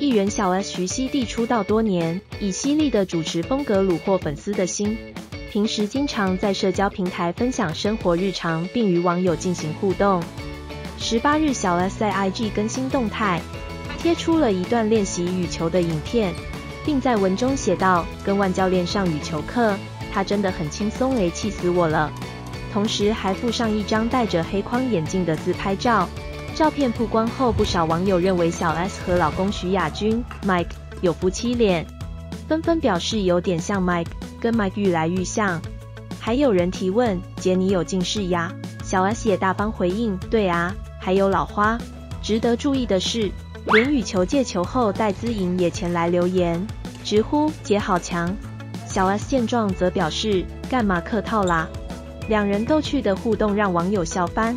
艺人小 S 徐熙娣出道多年，以犀利的主持风格虏获粉丝的心。平时经常在社交平台分享生活日常，并与网友进行互动。十八日，小 S 在 IG 更新动态，贴出了一段练习羽球的影片，并在文中写道：“跟万教练上羽球课，他真的很轻松诶，气死我了。”同时还附上一张戴着黑框眼镜的自拍照。照片曝光后，不少网友认为小 S 和老公徐亚军 Mike 有夫妻脸，纷纷表示有点像 Mike，跟 Mike 愈来愈像。还有人提问：“姐，你有近视呀？”小 S 也大方回应：“对啊。”还有老花。值得注意的是，连羽球借球后戴资颖也前来留言，直呼姐好强。小 S 见状则表示：“干嘛客套啦？”两人逗趣的互动让网友笑翻。